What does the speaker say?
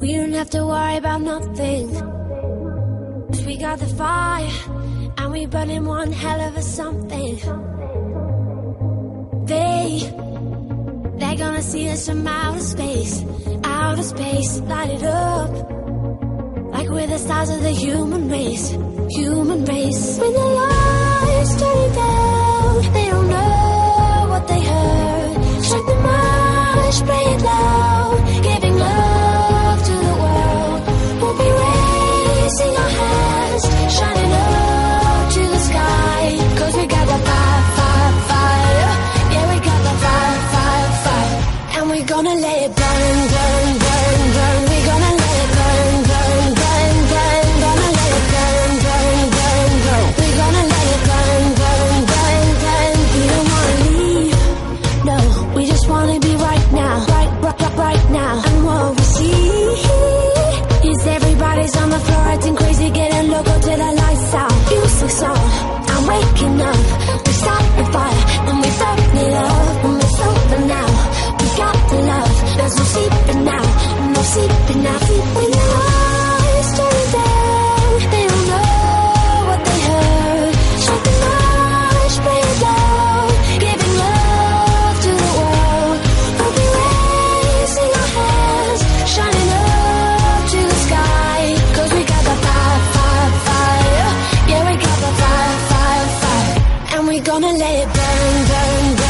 We don't have to worry about nothing. 'Cause we got the fire, and we burning one hell of a something. They, they're gonna see us from outer space, outer space, light it up. Like we're the stars of the human race, human race. When the lights turn down, they don't know what they heard. Strike the march, play it loud, gonna let it burn, burn, burn, burn. We're gonna let it burn, burn, burn, burn. Gonna let it burn, burn, burn, burn. We're gonna let it burn, burn, burn, burn. We don't wanna leave. No, we just wanna be right now, right, right, right, right now. And what we see is everybody's on the floor acting crazy, getting loco till the lights out. Music's on, I'm waking up. sleeping, we know our down. They all know what they heard. Down, giving love to the world. I'll be raising our hands, shining up to the we got fire, fire, fire. Yeah, we got fire, fire, fire. And we gonna let it burn, burn, burn.